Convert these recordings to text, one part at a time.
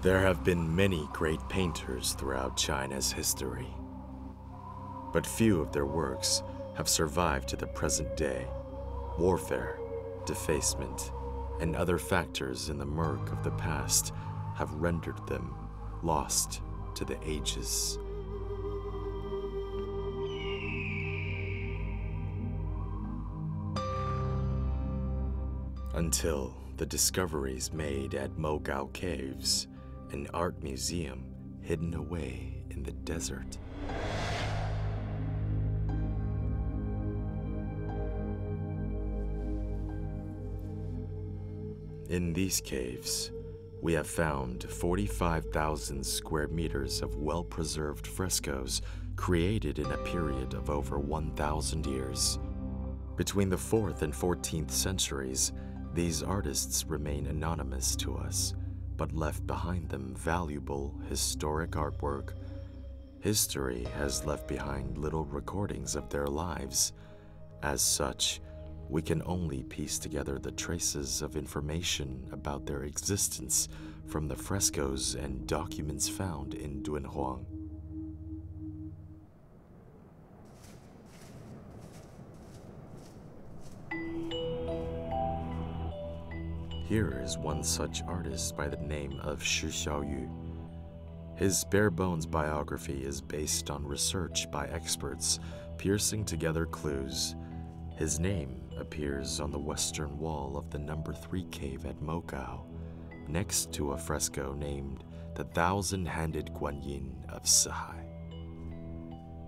There have been many great painters throughout China's history, but few of their works have survived to the present day. Warfare, defacement, and other factors in the murk of the past have rendered them lost to the ages. Until the discoveries made at Mogao Caves, an art museum hidden away in the desert. In these caves, we have found 45,000 square meters of well preserved frescoes created in a period of over 1,000 years. Between the 4th and 14th centuries, these artists remain anonymous to us, but left behind them valuable historic artwork. History has left behind little recordings of their lives. As such, we can only piece together the traces of information about their existence from the frescoes and documents found in Dunhuang. Here is one such artist by the name of Shi Xiaoyu. His bare bones biography is based on research by experts, piercing together clues. His name appears on the western wall of the number 3 cave at Mogao, next to a fresco named the Thousand Handed Guanyin of Sihai.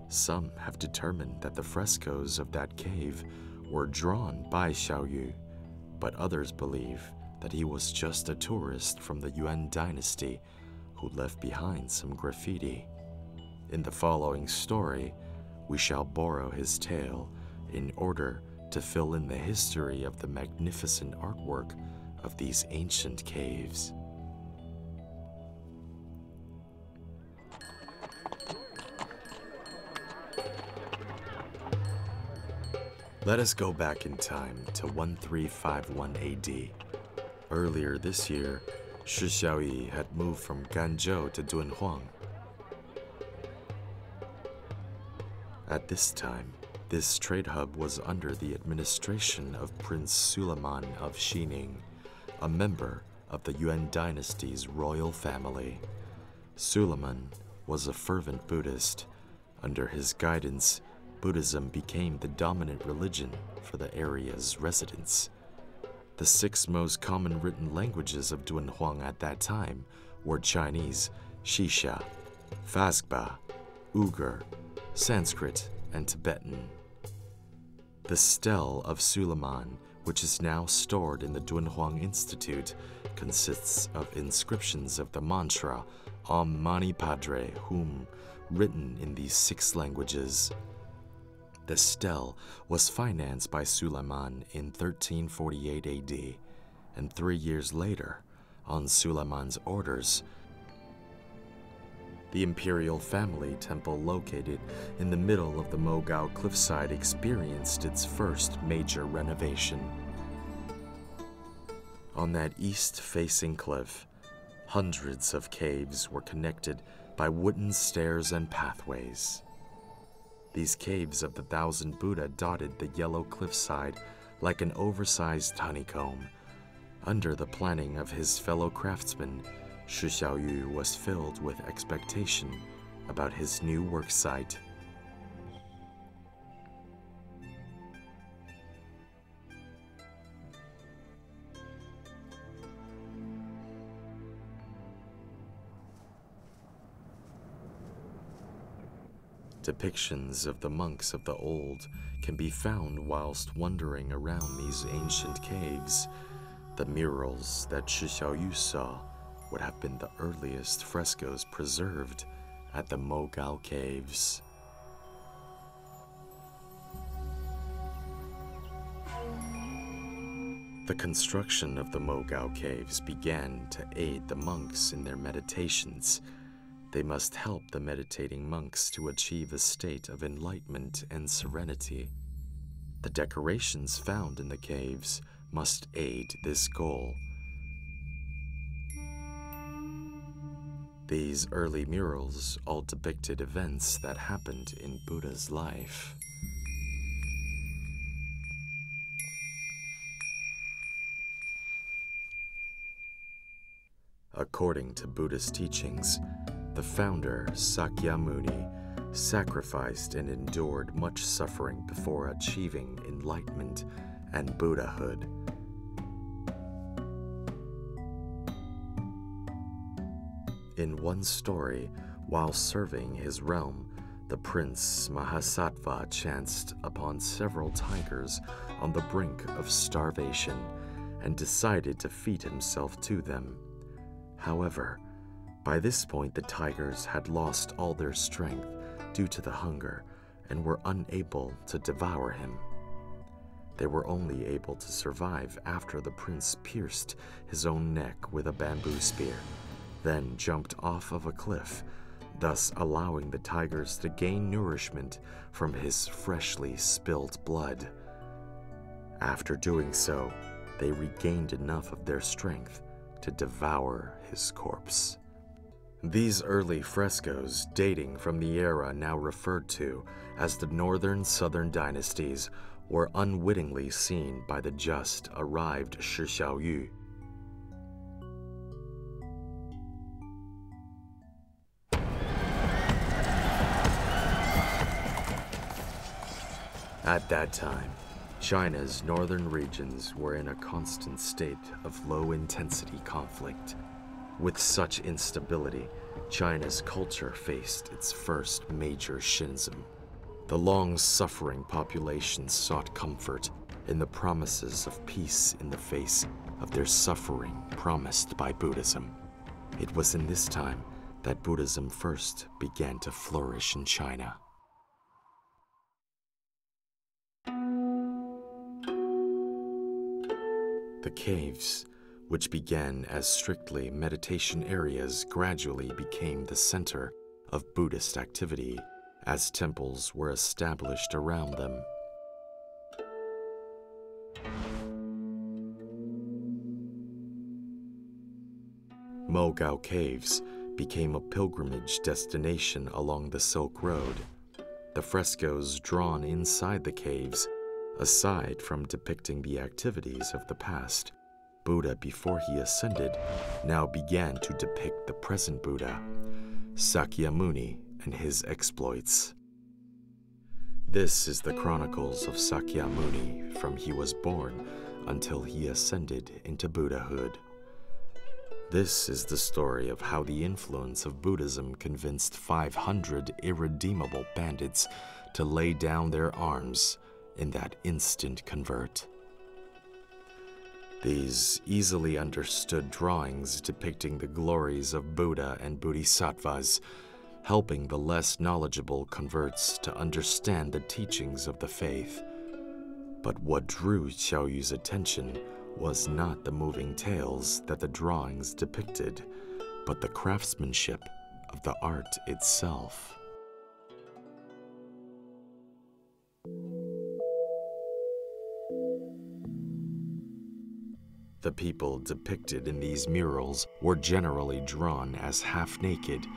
Some have determined that the frescoes of that cave were drawn by Xiaoyu, but others believe that he was just a tourist from the Yuan dynasty who left behind some graffiti. In the following story, we shall borrow his tale in order to fill in the history of the magnificent artwork of these ancient caves. Let us go back in time to 1351 AD. Earlier this year, Shi Xiaoyu had moved from Ganzhou to Dunhuang. At this time, this trade hub was under the administration of Prince Suleiman of Xining, a member of the Yuan dynasty's royal family. Suleiman was a fervent Buddhist. Under his guidance, Buddhism became the dominant religion for the area's residents. The six most common written languages of Dunhuang at that time were Chinese, Xixia, Phags-pa, Uyghur, Sanskrit, and Tibetan. The stele of Suleiman, which is now stored in the Dunhuang Institute, consists of inscriptions of the mantra Om Mani Padme Hum, written in these six languages. The stele was financed by Suleiman in 1348 AD, and three years later, on Suleiman's orders, the imperial family temple located in the middle of the Mogao cliffside experienced its first major renovation. On that east-facing cliff, hundreds of caves were connected by wooden stairs and pathways. These caves of the Thousand Buddha dotted the yellow cliffside like an oversized honeycomb. Under the planning of his fellow craftsmen, Shi Xiaoyu was filled with expectation about his new work Depictions of the monks of the old can be found whilst wandering around these ancient caves. The murals that Shi Xiaoyu saw would have been the earliest frescoes preserved at the Mogao Caves. The construction of the Mogao Caves began to aid the monks in their meditations. They must help the meditating monks to achieve a state of enlightenment and serenity. The decorations found in the caves must aid this goal. These early murals all depicted events that happened in Buddha's life. According to Buddhist teachings, the founder, Sakyamuni, sacrificed and endured much suffering before achieving enlightenment and Buddhahood. In one story, while serving his realm, the prince Mahasattva chanced upon several tigers on the brink of starvation and decided to feed himself to them. However, by this point the tigers had lost all their strength due to the hunger and were unable to devour him. They were only able to survive after the prince pierced his own neck with a bamboo spear, then jumped off of a cliff, thus allowing the tigers to gain nourishment from his freshly spilled blood. After doing so, they regained enough of their strength to devour his corpse. These early frescoes, dating from the era now referred to as the Northern Southern dynasties, were unwittingly seen by the just arrived Shi Xiaoyu. At that time, China's northern regions were in a constant state of low intensity conflict. With such instability, China's culture faced its first major schism. The long suffering population sought comfort in the promises of peace in the face of their suffering promised by Buddhism. It was in this time that Buddhism first began to flourish in China. The caves, which began as strictly meditation areas, gradually became the center of Buddhist activity as temples were established around them. Mogao Caves became a pilgrimage destination along the Silk Road. The frescoes drawn inside the caves, aside from depicting the activities of the past, Buddha before he ascended now began to depict the present Buddha, Sakyamuni, and his exploits. This is the chronicles of Sakyamuni from he was born until he ascended into Buddhahood. This is the story of how the influence of Buddhism convinced 500 irredeemable bandits to lay down their arms in that instant convert. These easily understood drawings depicting the glories of Buddha and Bodhisattvas, helping the less knowledgeable converts to understand the teachings of the faith. But what drew Xiaoyu's attention was not the moving tales that the drawings depicted, but the craftsmanship of the art itself. The people depicted in these murals were generally drawn as half naked,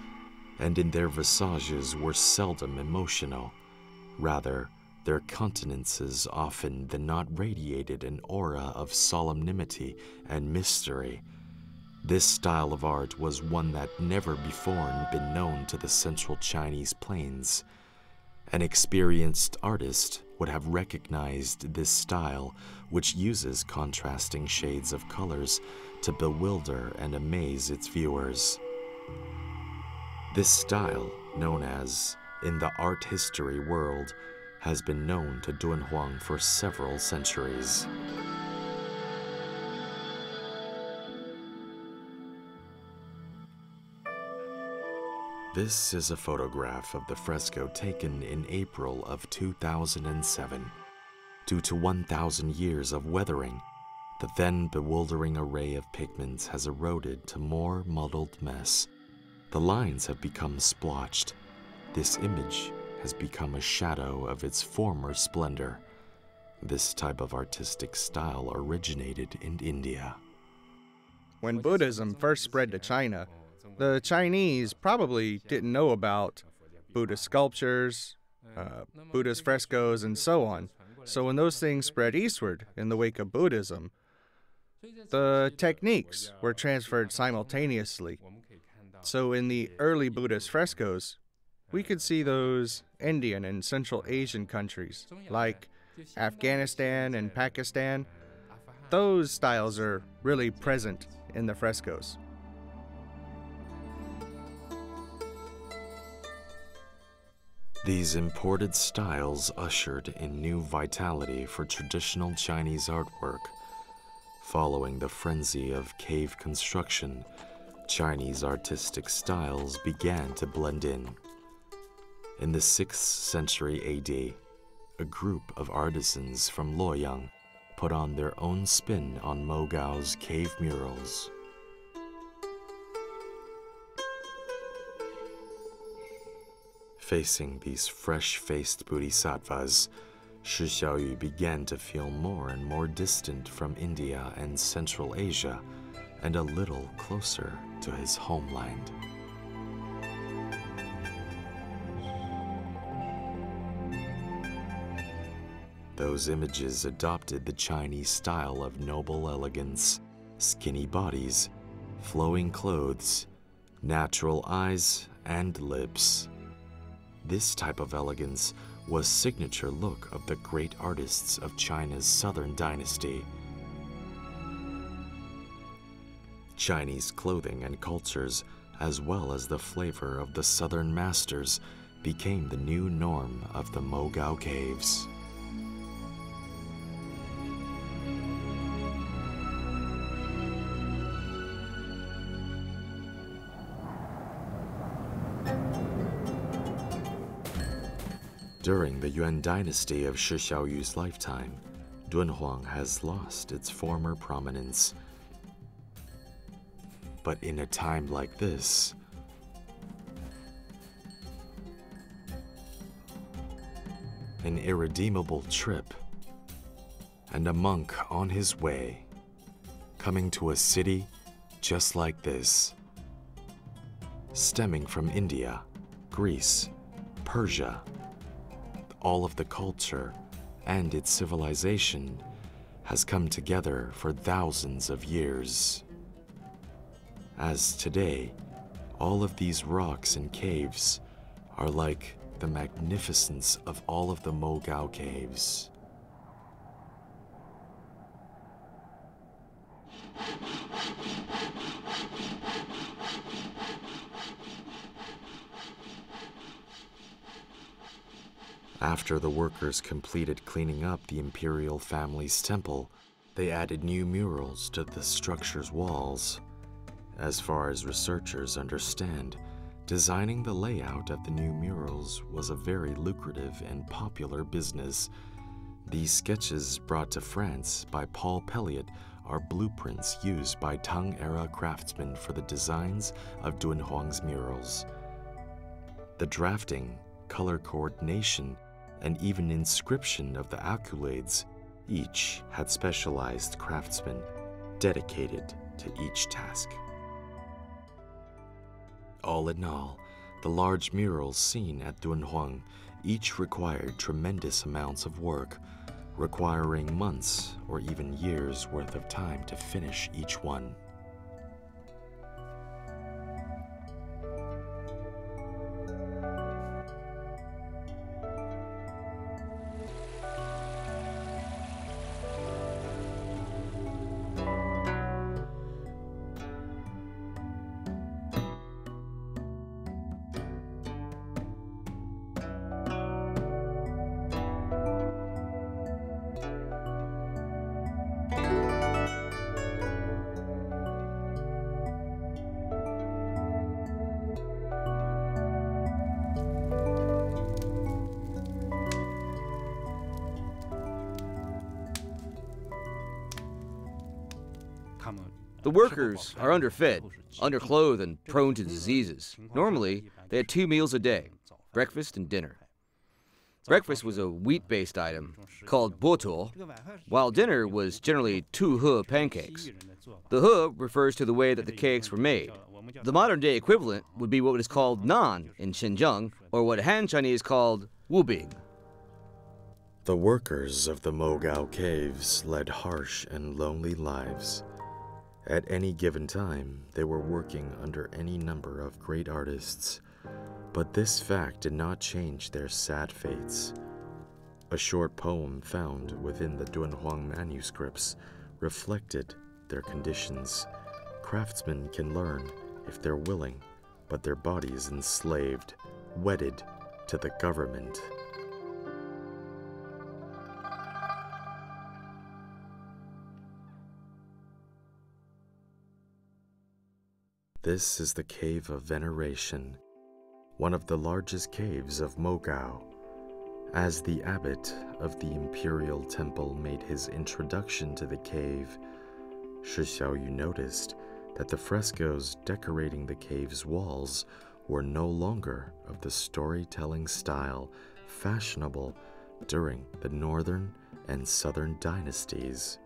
and in their visages were seldom emotional. Rather, their countenances often than not radiated an aura of solemnity and mystery. This style of art was one that never before had been known to the central Chinese plains. An experienced artist would have recognized this style, which uses contrasting shades of colors to bewilder and amaze its viewers. This style, known as in the art history world, has been known to Dunhuang for several centuries. This is a photograph of the fresco taken in April of 2007. Due to 1,000 years of weathering, the then bewildering array of pigments has eroded to more muddled mess. The lines have become splotched. This image has become a shadow of its former splendor. This type of artistic style originated in India. When Buddhism first spread to China, the Chinese probably didn't know about Buddhist sculptures, uh, Buddhist frescoes, and so on. So when those things spread eastward in the wake of Buddhism, the techniques were transferred simultaneously. So in the early Buddhist frescoes, we could see those Indian and Central Asian countries like Afghanistan and Pakistan. Those styles are really present in the frescoes. These imported styles ushered in new vitality for traditional Chinese artwork. Following the frenzy of cave construction, Chinese artistic styles began to blend in. In the 6th century AD, a group of artisans from Luoyang put on their own spin on Mogao's cave murals. Facing these fresh faced bodhisattvas, Shi Xiaoyu began to feel more and more distant from India and Central Asia and a little closer to his homeland. Those images adopted the Chinese style of noble elegance, skinny bodies, flowing clothes, natural eyes, and lips. This type of elegance was signature look of the great artists of China's southern dynasty. Chinese clothing and cultures, as well as the flavor of the southern masters, became the new norm of the Mogao Caves. During the Yuan dynasty of Shi Xiaoyu's lifetime, Dunhuang has lost its former prominence. But in a time like this, an irredeemable trip, and a monk on his way, coming to a city just like this, stemming from India, Greece, Persia, all of the culture and its civilization has come together for thousands of years. As today, all of these rocks and caves are like the magnificence of all of the Mogao caves. After the workers completed cleaning up the imperial family's temple, they added new murals to the structure's walls. As far as researchers understand, designing the layout of the new murals was a very lucrative and popular business. These sketches brought to France by Paul Pelliot are blueprints used by Tang era craftsmen for the designs of Dunhuang's murals. The drafting, color coordination, and even inscription of the accolades, each had specialized craftsmen dedicated to each task. All in all, the large murals seen at Dunhuang each required tremendous amounts of work, requiring months or even years worth of time to finish each one. Workers are underfed, underclothed, and prone to diseases. Normally, they had two meals a day breakfast and dinner. Breakfast was a wheat based item called botuo, while dinner was generally two he pancakes. The he refers to the way that the cakes were made. The modern day equivalent would be what is called Nan in Xinjiang, or what Han Chinese called Wubing. The workers of the Mogao caves led harsh and lonely lives. At any given time, they were working under any number of great artists, but this fact did not change their sad fates. A short poem found within the Dunhuang manuscripts reflected their conditions. Craftsmen can learn if they're willing, but their bodies enslaved, wedded to the government. This is the Cave of Veneration, one of the largest caves of Mogao. As the abbot of the imperial temple made his introduction to the cave, Shi Xiaoyu noticed that the frescoes decorating the cave's walls were no longer of the storytelling style fashionable during the northern and southern dynasties,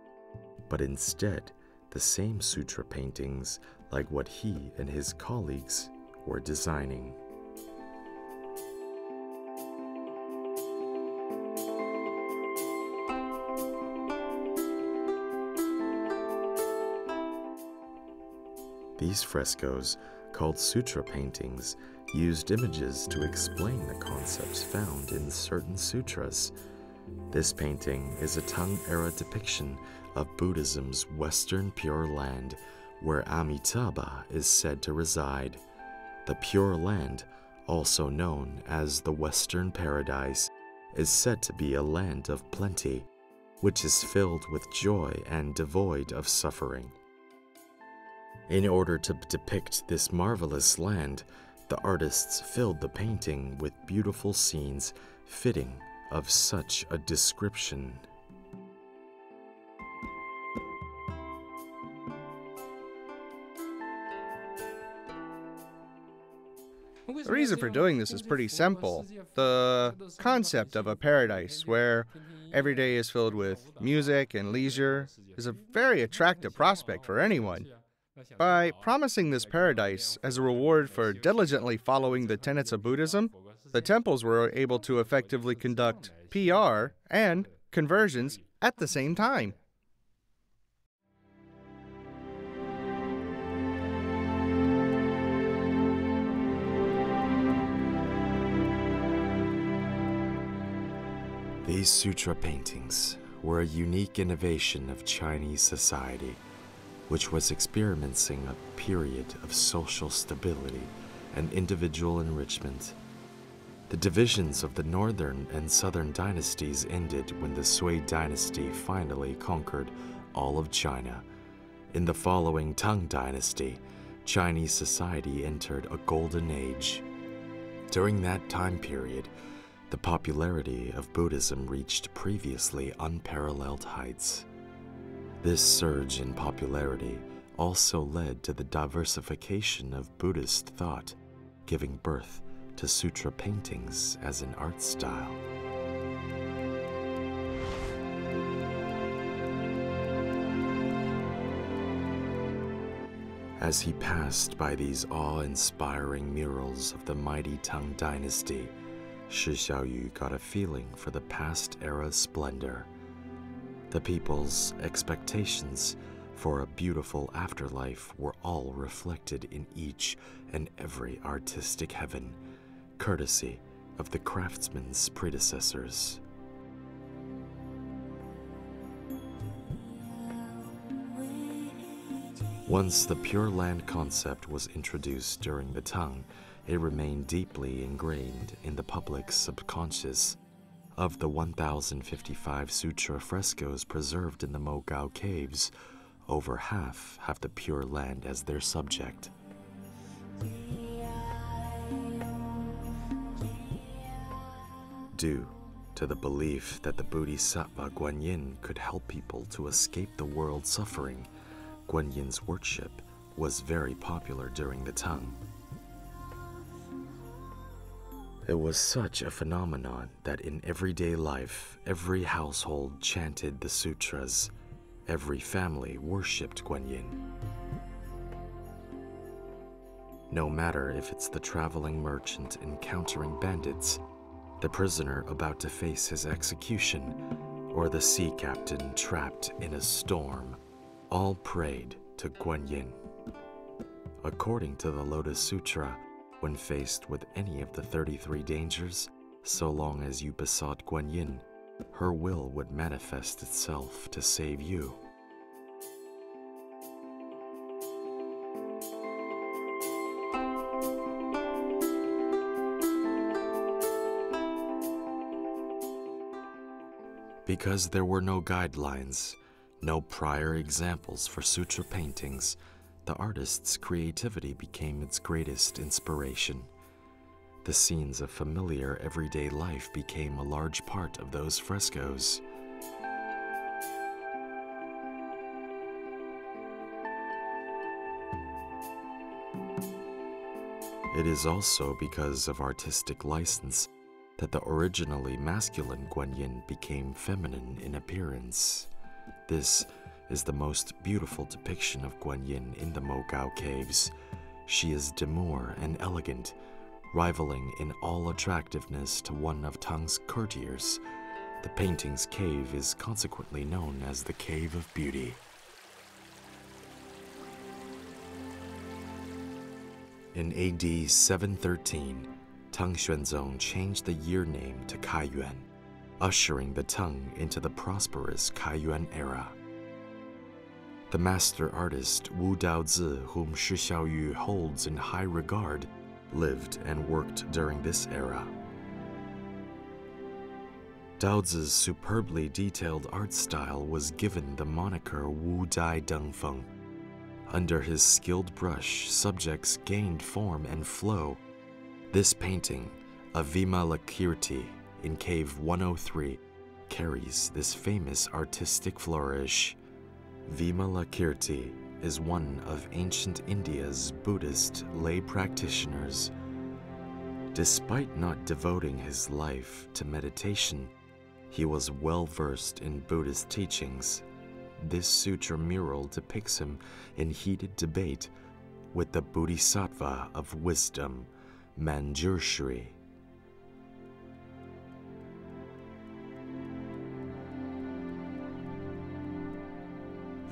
but instead the same sutra paintings like what he and his colleagues were designing. These frescoes, called sutra paintings, used images to explain the concepts found in certain sutras. This painting is a Tang era depiction of Buddhism's Western Pure Land, where Amitabha is said to reside. The Pure Land, also known as the Western Paradise, is said to be a land of plenty, which is filled with joy and devoid of suffering. In order to depict this marvelous land, the artists filled the painting with beautiful scenes fitting of such a description. The reason for doing this is pretty simple. The concept of a paradise where every day is filled with music and leisure is a very attractive prospect for anyone. By promising this paradise as a reward for diligently following the tenets of Buddhism, the temples were able to effectively conduct PR and conversions at the same time. These sutra paintings were a unique innovation of Chinese society, which was experiencing a period of social stability and individual enrichment. The divisions of the northern and southern dynasties ended when the Sui dynasty finally conquered all of China. In the following Tang dynasty, Chinese society entered a golden age. During that time period, the popularity of Buddhism reached previously unparalleled heights. This surge in popularity also led to the diversification of Buddhist thought, giving birth to sutra paintings as an art style. As he passed by these awe inspiring murals of the mighty Tang Dynasty, Shi Xiaoyu got a feeling for the past era's splendor. The people's expectations for a beautiful afterlife were all reflected in each and every artistic heaven, courtesy of the craftsman's predecessors. Once the Pure Land concept was introduced during the Tang, it remained deeply ingrained in the public's subconscious. Of the 1,055 sutra frescoes preserved in the Mogao caves, over half have the Pure Land as their subject. Due to the belief that the Bodhisattva Guanyin could help people to escape the world's suffering, Guanyin's worship was very popular during the Tang. It was such a phenomenon that in everyday life, every household chanted the sutras, every family worshipped Guanyin. No matter if it's the traveling merchant encountering bandits, the prisoner about to face his execution, or the sea captain trapped in a storm, all prayed to Guanyin. According to the Lotus Sutra, when faced with any of the 33 dangers, so long as you besought Guanyin, her will would manifest itself to save you. Because there were no guidelines, no prior examples for sutra paintings, the artist's creativity became its greatest inspiration. The scenes of familiar everyday life became a large part of those frescoes. It is also because of artistic license that the originally masculine Guanyin became feminine in appearance. This is the most beautiful depiction of Guanyin in the Mogao caves. She is demure and elegant, rivaling in all attractiveness to one of Tang's courtiers. The painting's cave is consequently known as the Cave of Beauty. In AD 713, Tang Xuanzong changed the year name to Kaiyuan, ushering the Tang into the prosperous Kaiyuan era. The master artist Wu Daozi, whom Shi Xiaoyu holds in high regard, lived and worked during this era. Daozi's superbly detailed art style was given the moniker Wu Dai Dangfeng. Under his skilled brush, subjects gained form and flow this painting, of Vimalakirti in Cave 103, carries this famous artistic flourish. Vimalakirti is one of ancient India's Buddhist lay practitioners. Despite not devoting his life to meditation, he was well versed in Buddhist teachings. This sutra mural depicts him in heated debate with the Bodhisattva of wisdom Manjushri.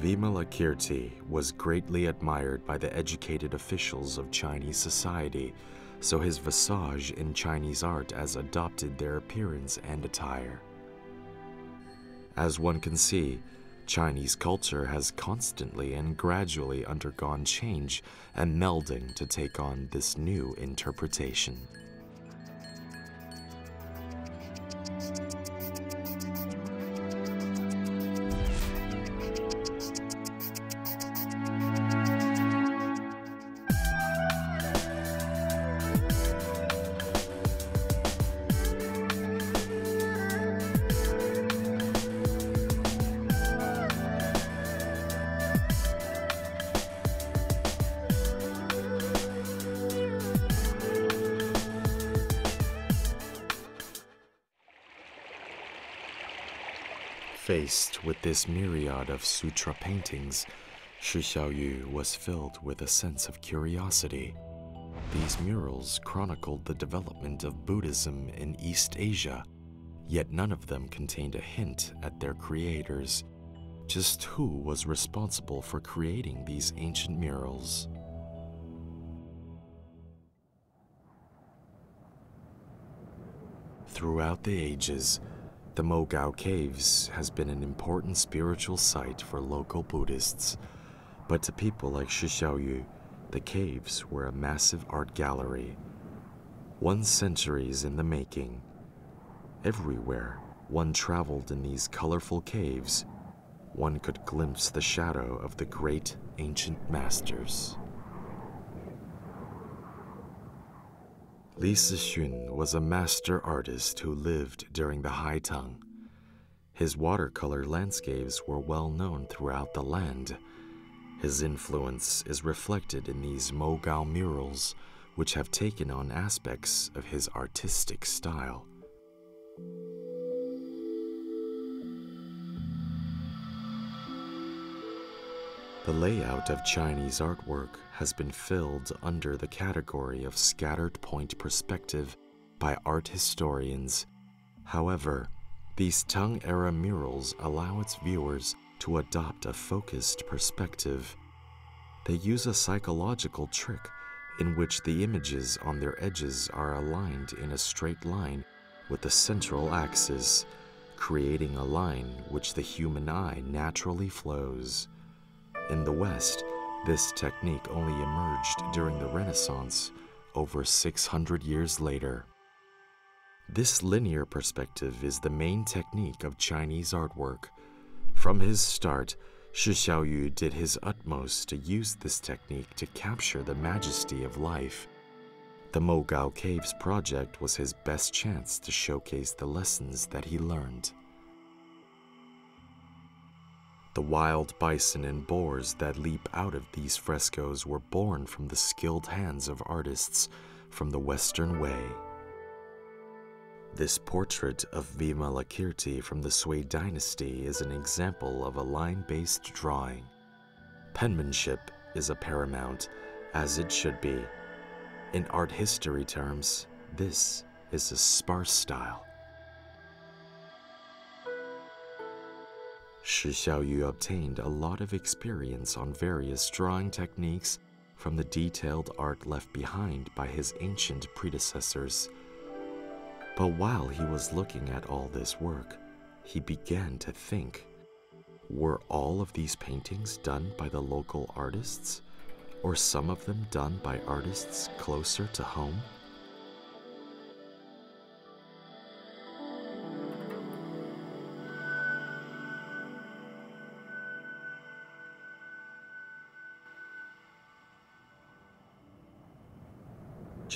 Vimalakirti was greatly admired by the educated officials of Chinese society, so his visage in Chinese art has adopted their appearance and attire. As one can see, Chinese culture has constantly and gradually undergone change and melding to take on this new interpretation. Of sutra paintings, Shi Xiaoyu was filled with a sense of curiosity. These murals chronicled the development of Buddhism in East Asia, yet none of them contained a hint at their creators. Just who was responsible for creating these ancient murals? Throughout the ages, the Mogao Caves has been an important spiritual site for local Buddhists, but to people like Shi Xiaoyu, the caves were a massive art gallery. One centuries in the making. Everywhere one traveled in these colorful caves, one could glimpse the shadow of the great ancient masters. Li Sixun was a master artist who lived during the High Tang. His watercolor landscapes were well known throughout the land. His influence is reflected in these Mogao murals, which have taken on aspects of his artistic style. The layout of Chinese artwork has been filled under the category of scattered point perspective by art historians. However, these Tang era murals allow its viewers to adopt a focused perspective. They use a psychological trick in which the images on their edges are aligned in a straight line with the central axis, creating a line which the human eye naturally flows. In the West, this technique only emerged during the Renaissance, over 600 years later. This linear perspective is the main technique of Chinese artwork. From his start, Shi Xiaoyu did his utmost to use this technique to capture the majesty of life. The Mogao Caves project was his best chance to showcase the lessons that he learned. The wild bison and boars that leap out of these frescoes were born from the skilled hands of artists from the Western Way. This portrait of Vimalakirti from the Sui dynasty is an example of a line-based drawing. Penmanship is a paramount, as it should be. In art history terms, this is a sparse style. Shi Xiaoyu obtained a lot of experience on various drawing techniques from the detailed art left behind by his ancient predecessors. But while he was looking at all this work, he began to think were all of these paintings done by the local artists? Or some of them done by artists closer to home?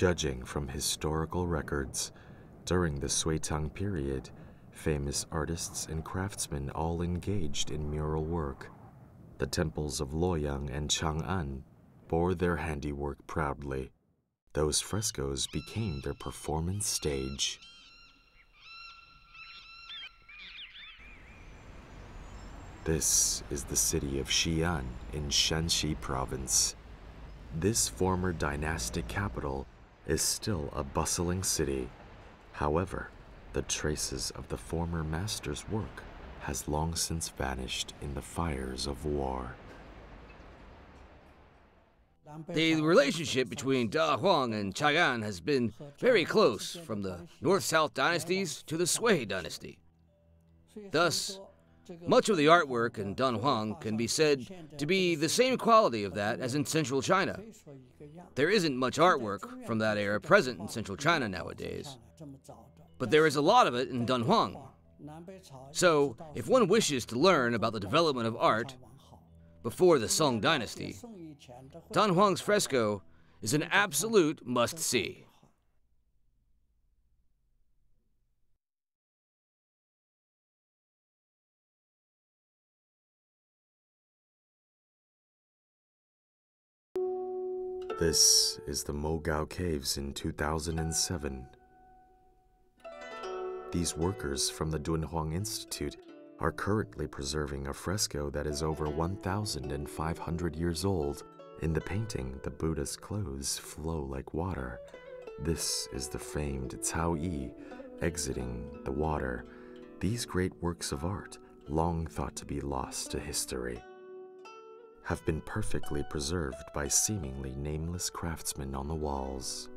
Judging from historical records, during the Sui Tang period, famous artists and craftsmen all engaged in mural work. The temples of Luoyang and Chang'an bore their handiwork proudly. Those frescoes became their performance stage. This is the city of Xi'an in Shaanxi province. This former dynastic capital is still a bustling city However, the traces of the former master's work has long since vanished in the fires of war. The relationship between Dunhuang and Chang'an has been very close from the North South dynasties to the Sui dynasty. Thus, much of the artwork in Dunhuang can be said to be the same quality of that as in central China. There isn't much artwork from that era present in central China nowadays, but there is a lot of it in Dunhuang. So, if one wishes to learn about the development of art before the Song dynasty, Dunhuang's fresco is an absolute must see. This is the Mogao Caves in 2007. These workers from the Dunhuang Institute are currently preserving a fresco that is over 1,500 years old. In the painting, the Buddha's clothes flow like water. This is the famed Cao Yi exiting the water. These great works of art, long thought to be lost to history, have been perfectly preserved by seemingly nameless craftsmen on the walls.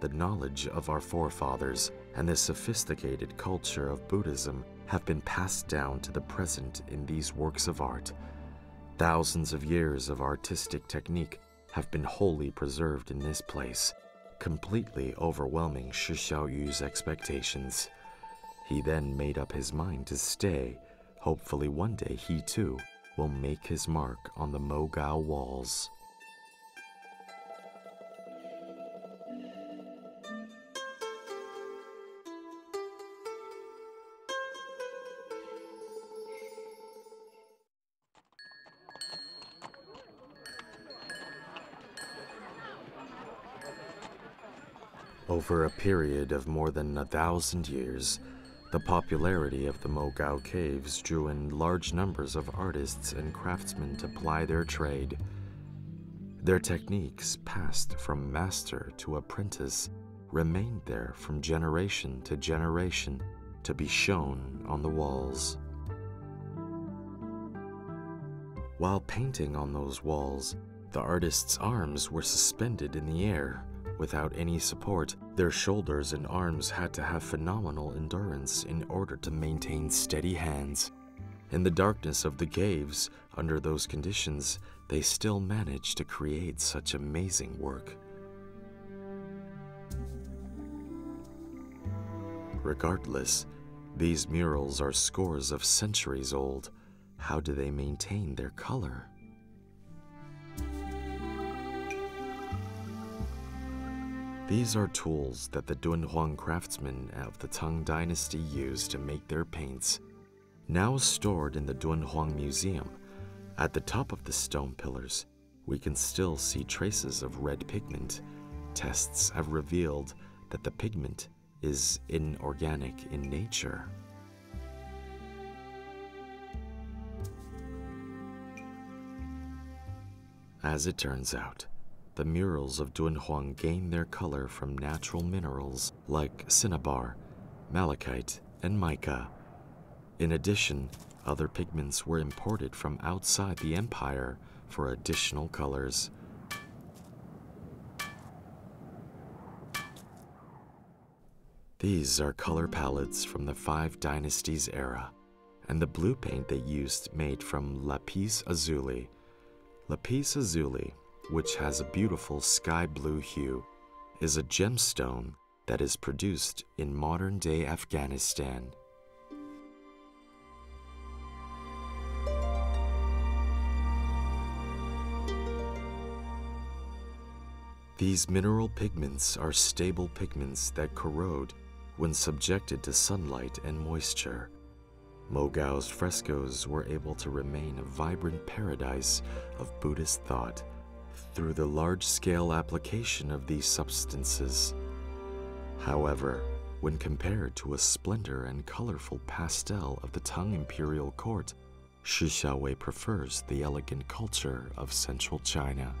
The knowledge of our forefathers and the sophisticated culture of Buddhism have been passed down to the present in these works of art. Thousands of years of artistic technique have been wholly preserved in this place, completely overwhelming Shi Xiaoyu's expectations. He then made up his mind to stay Hopefully, one day he too will make his mark on the Mogao walls. Over a period of more than a thousand years, The popularity of the Mogao caves drew in large numbers of artists and craftsmen to ply their trade. Their techniques, passed from master to apprentice, remained there from generation to generation to be shown on the walls. While painting on those walls, the artist's arms were suspended in the air without any support. Their shoulders and arms had to have phenomenal endurance in order to maintain steady hands. In the darkness of the caves, under those conditions, they still managed to create such amazing work. Regardless, these murals are scores of centuries old. How do they maintain their color? These are tools that the Dunhuang craftsmen of the Tang Dynasty used to make their paints. Now stored in the Dunhuang Museum, at the top of the stone pillars, we can still see traces of red pigment. Tests have revealed that the pigment is inorganic in nature. As it turns out, the murals of Dunhuang gain their color from natural minerals like cinnabar, malachite, and mica. In addition, other pigments were imported from outside the empire for additional colors. These are color palettes from the Five Dynasties era, and the blue paint they used made from lapis lazuli. Lapis lazuli, which has a beautiful sky blue hue, is a gemstone that is produced in modern day Afghanistan. These mineral pigments are stable pigments that corrode when subjected to sunlight and moisture. Mogao's frescoes were able to remain a vibrant paradise of Buddhist thought through the large scale application of these substances. However, when compared to a splendor and colorful pastel of the Tang imperial court, Shi Xiaoyu prefers the elegant culture of central China.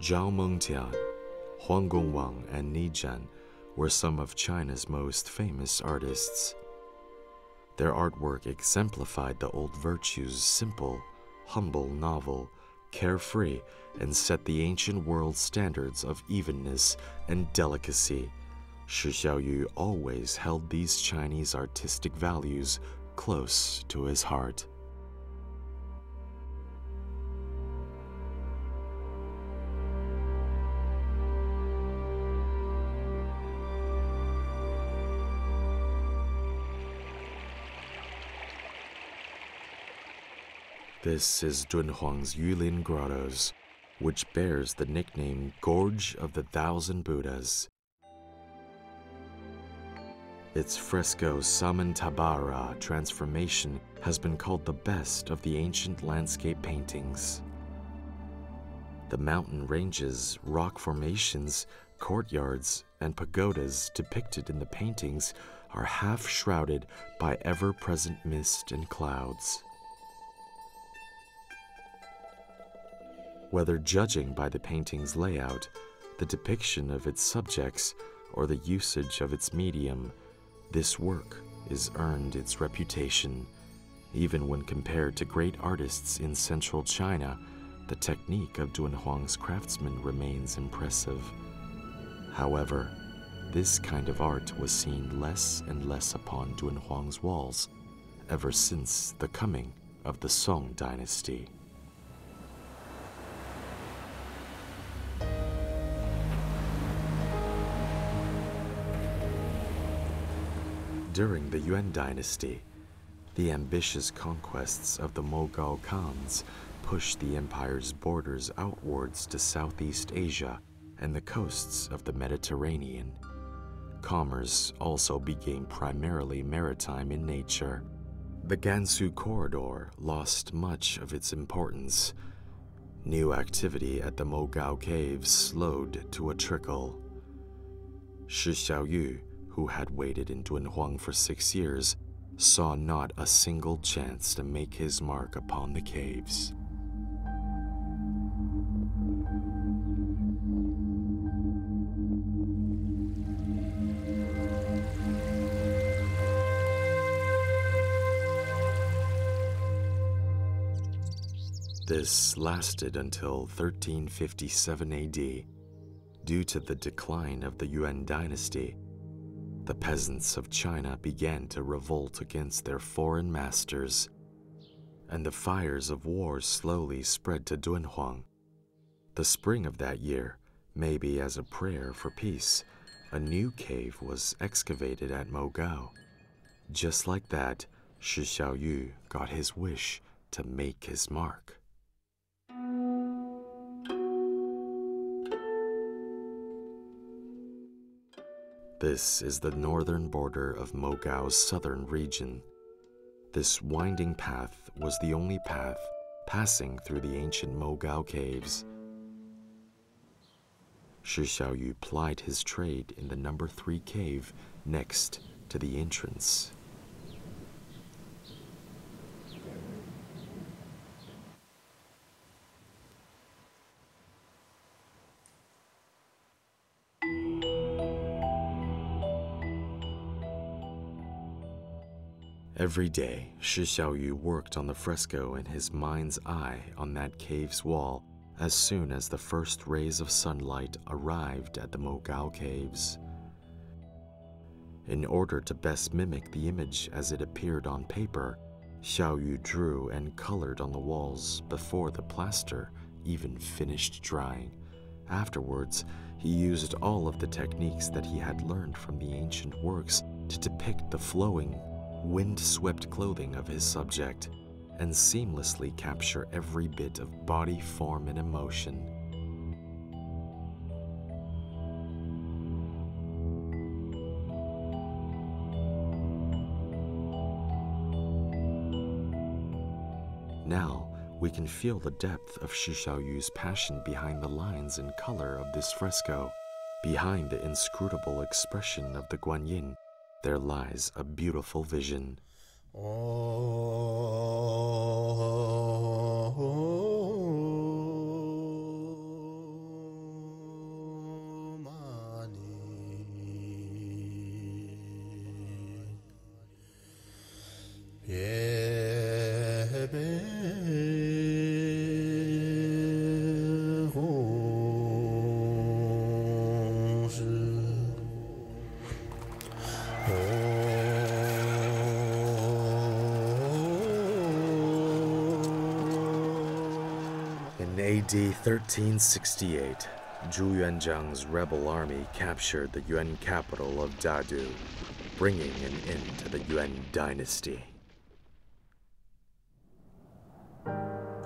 Zhao Mengtian, Huang Gongwang, and Ni Zan were some of China's most famous artists. Their artwork exemplified the old virtues simple, humble, novel, carefree, and set the ancient world standards of evenness and delicacy. Shi Xiaoyu always held these Chinese artistic values close to his heart. This is Dunhuang's Yulin Grottos, which bears the nickname Gorge of the Thousand Buddhas. Its fresco Samantabhadra transformation has been called the best of the ancient landscape paintings. The mountain ranges, rock formations, courtyards, and pagodas depicted in the paintings are half shrouded by ever present mist and clouds. Whether judging by the painting's layout, the depiction of its subjects, or the usage of its medium, this work is earned its reputation. Even when compared to great artists in central China, the technique of Dunhuang's craftsmen remains impressive. However, this kind of art was seen less and less upon Dunhuang's walls ever since the coming of the Song dynasty. During the Yuan dynasty, the ambitious conquests of the Mongol Khans pushed the empire's borders outwards to Southeast Asia and the coasts of the Mediterranean. Commerce also became primarily maritime in nature. The Gansu corridor lost much of its importance. New activity at the Mogao Caves slowed to a trickle. Shi Xiaoyu, who had waited in Dunhuang for six years, saw not a single chance to make his mark upon the caves. This lasted until 1357 AD. Due to the decline of the Yuan dynasty, the peasants of China began to revolt against their foreign masters, and the fires of war slowly spread to Dunhuang. The spring of that year, maybe as a prayer for peace, a new cave was excavated at Mogao. Just like that, Shi Xiaoyu got his wish to make his mark. This is the northern border of Mogao's southern region. This winding path was the only path passing through the ancient Mogao caves. Shi Xiaoyu plied his trade in the number three cave next to the entrance. Every day, Shi Xiaoyu worked on the fresco in his mind's eye on that cave's wall as soon as the first rays of sunlight arrived at the Mogao caves. In order to best mimic the image as it appeared on paper, Xiaoyu drew and colored on the walls before the plaster even finished drying. Afterwards, he used all of the techniques that he had learned from the ancient works to depict the flowing, wind-swept clothing of his subject and seamlessly capture every bit of body form and emotion. Now, we can feel the depth of Shi Xiaoyu's passion behind the lines and color of this fresco. Behind the inscrutable expression of the Guanyin, there lies a beautiful vision. Oh, In AD 1368, Zhu Yuanzhang's rebel army captured the Yuan capital of Dadu, bringing an end to the Yuan dynasty.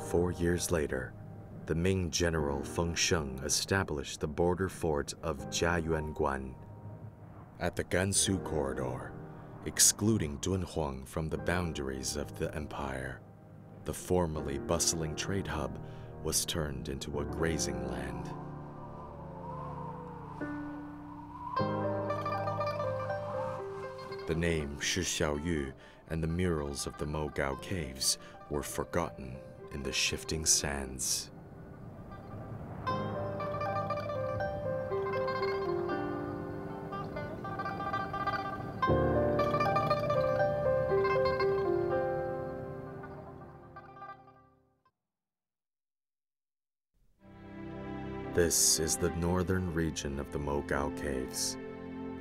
Four years later, the Ming general Feng Sheng established the border fort of Jiayuguan at the Gansu corridor, excluding Dunhuang from the boundaries of the empire. The formerly bustling trade hub was turned into a grazing land. The name Shi Xiaoyu and the murals of the Mogao caves were forgotten in the shifting sands. This is the northern region of the Mogao Caves.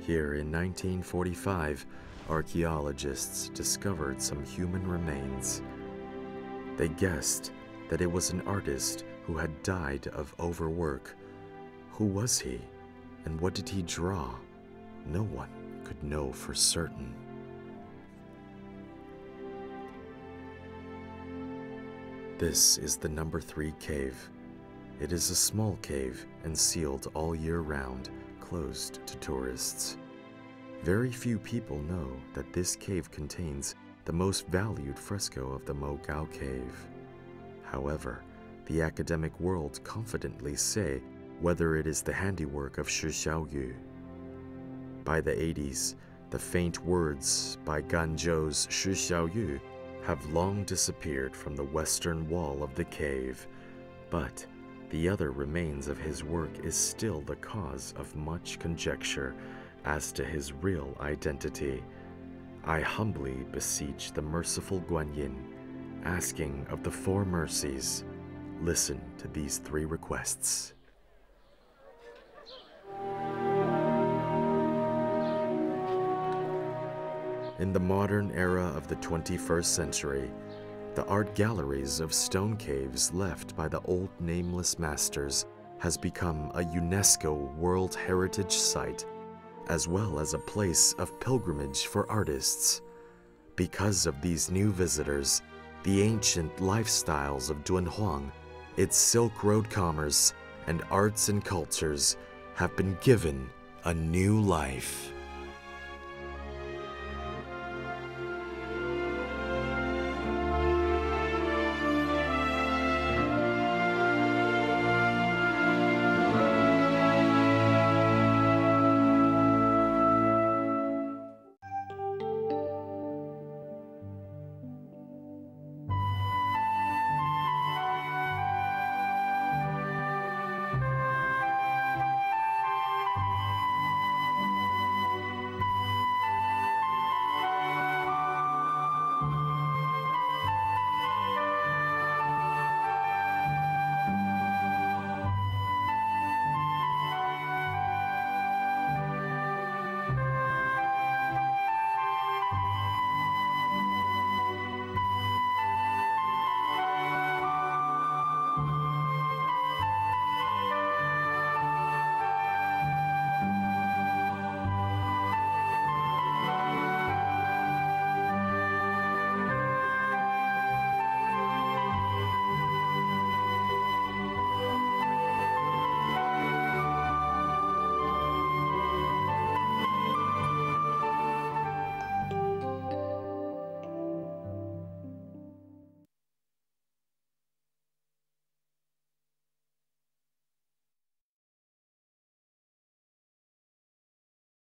Here in 1945, archaeologists discovered some human remains. They guessed that it was an artist who had died of overwork. Who was he, and what did he draw? No one could know for certain. This is the number three cave. It is a small cave and sealed all year round, closed to tourists. Very few people know that this cave contains the most valued fresco of the Mogao cave. However, the academic world confidently say whether it is the handiwork of Shi Xiaoyu. By the 80s, the faint words by Ganzhou's Shi Xiaoyu have long disappeared from the western wall of the cave, but the other remains of his work is still the cause of much conjecture as to his real identity. I humbly beseech the merciful Guanyin, asking of the four mercies, listen to these three requests. In the modern era of the 21st century, the art galleries of stone caves left by the old nameless masters has become a UNESCO World Heritage Site, as well as a place of pilgrimage for artists. Because of these new visitors, the ancient lifestyles of Dunhuang, its Silk Road commerce, and arts and cultures have been given a new life.